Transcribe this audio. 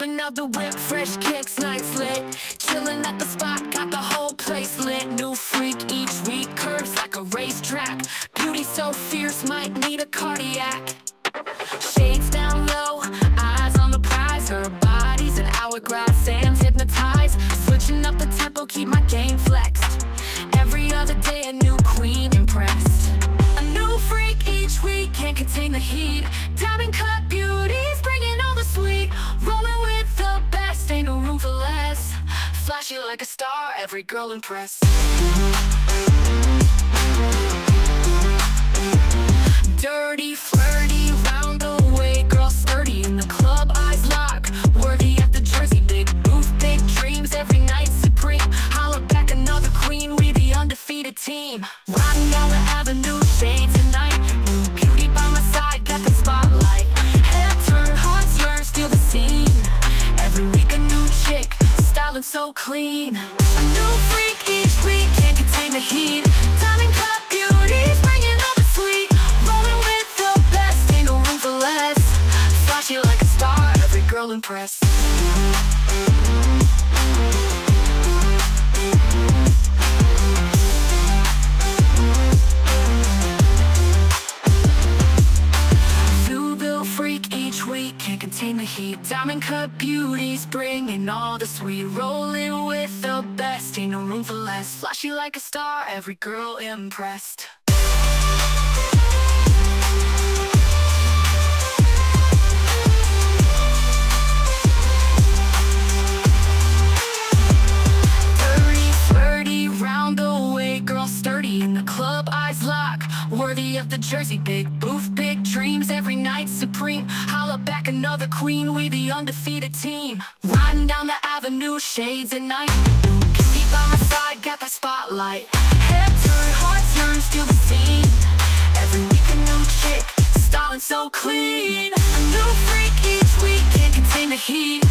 Out the whip, fresh kicks, nights lit. Chilling at the spot, got the whole place lit. New freak each week, curves like a racetrack. Beauty so fierce, might need a cardiac. Shades down low, eyes on the prize. Her body's an hourglass, Sam's hypnotized. Switching up the tempo, keep my game flexed. Every other day a new queen impressed. A new freak each week, can't contain the heat. Diamond cut beauties, Flashy like a star, every girl impressed so clean. A new freak each week, can't contain the heat. Diamond cut beauties, bringing all the sweet. Rolling with the best, ain't no room for less. Flashy like a star, every girl impressed. Heat. Diamond cut beauties, bringing all the sweet. Rolling with the best, ain't no room for less. Flashy like a star, every girl impressed. Dirty, flirty, round the way, girl sturdy in the club, eyes lock, worthy of the jersey, big big dreams every night supreme. Holla back another queen, we the undefeated team. Riding down the avenue, shades at night. Keep by my side, got that spotlight. Head turn, heart turn, still the scene. Every week a new chick, styling so clean. A new freak each week, can't contain the heat.